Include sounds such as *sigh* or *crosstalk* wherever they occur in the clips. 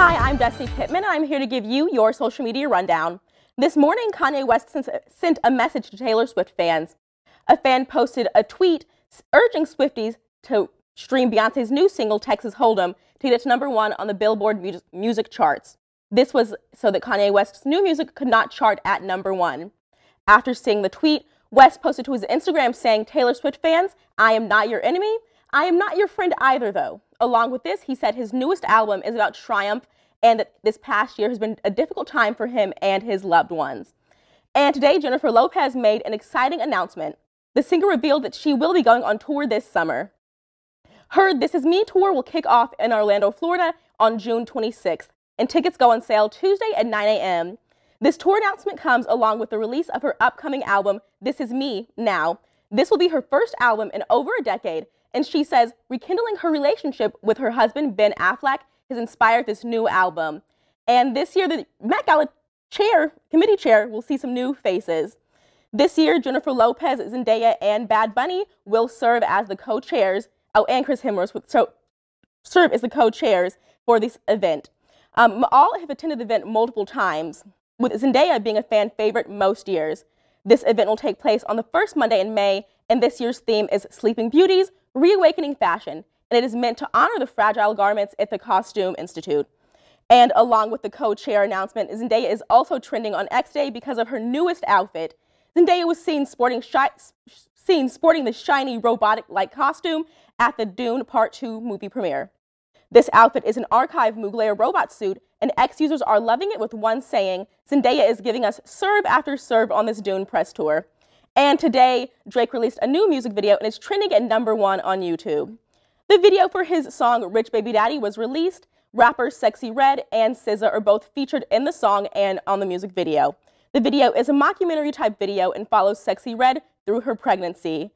Hi, I'm Destini Pittman, I'm here to give you your social media rundown. This morning, Kanye West sent a message to Taylor Swift fans. A fan posted a tweet urging Swifties to stream Beyonce's new single, Texas Hold'em, to get it to number one on the Billboard music charts. This was so that Kanye West's new music could not chart at number one. After seeing the tweet, West posted to his Instagram saying, Taylor Swift fans, I am not your enemy. I am not your friend either, though. Along with this, he said his newest album is about triumph and that this past year has been a difficult time for him and his loved ones. And today, Jennifer Lopez made an exciting announcement. The singer revealed that she will be going on tour this summer. Her This Is Me tour will kick off in Orlando, Florida on June 26th, and tickets go on sale Tuesday at 9 a.m. This tour announcement comes along with the release of her upcoming album, This Is Me Now. This will be her first album in over a decade, and she says rekindling her relationship with her husband, Ben Affleck, has inspired this new album. And this year, the Met Gala chair, committee chair, will see some new faces. This year, Jennifer Lopez, Zendaya, and Bad Bunny will serve as the co-chairs. Oh, and Chris Hemsworth will so, serve as the co-chairs for this event. Um, all have attended the event multiple times with Zendaya being a fan favorite most years. This event will take place on the first Monday in May, and this year's theme is Sleeping Beauties, Reawakening Fashion, and it is meant to honor the fragile garments at the Costume Institute. And along with the co-chair announcement, Zendaya is also trending on X Day because of her newest outfit. Zendaya was seen sporting, seen sporting the shiny robotic-like costume at the Dune Part 2 movie premiere. This outfit is an archive Mugler robot suit, and X users are loving it with one saying, Zendaya is giving us serve after serve on this Dune press tour. And today, Drake released a new music video and it's trending at number one on YouTube. The video for his song Rich Baby Daddy was released. Rappers Sexy Redd and SZA are both featured in the song and on the music video. The video is a mockumentary type video and follows Sexy Redd through her pregnancy.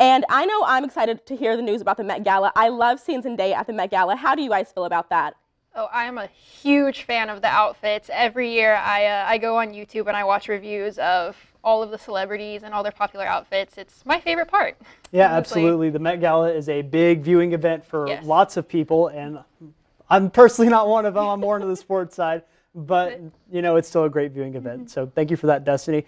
And I know I'm excited to hear the news about the Met Gala. I love seeing Zendaya at the Met Gala. How do you guys feel about that? Oh, I'm a huge fan of the outfits. Every year I, uh, I go on YouTube and I watch reviews of all of the celebrities and all their popular outfits. It's my favorite part. *laughs* Yeah, honestly. absolutely. The Met Gala is a big viewing event for yes. lots of people, and I'm personally *laughs* not one of them. I'm more into the sports side, but *laughs* you know, it's still a great viewing event. Mm-hmm. So thank you for that, Destini.